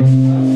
Sky's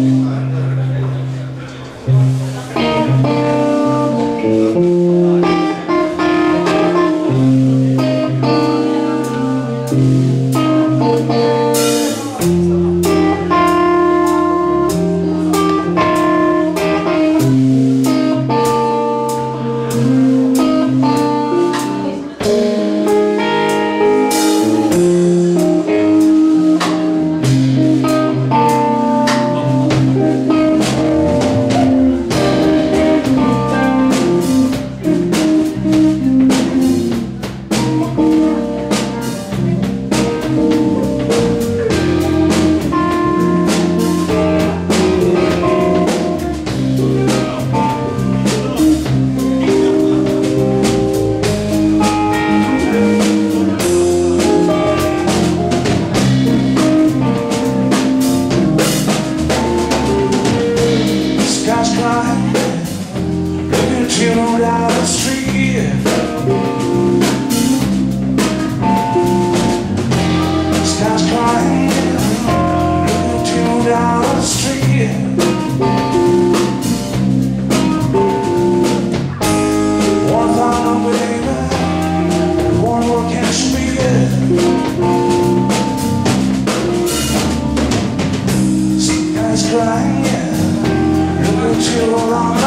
you around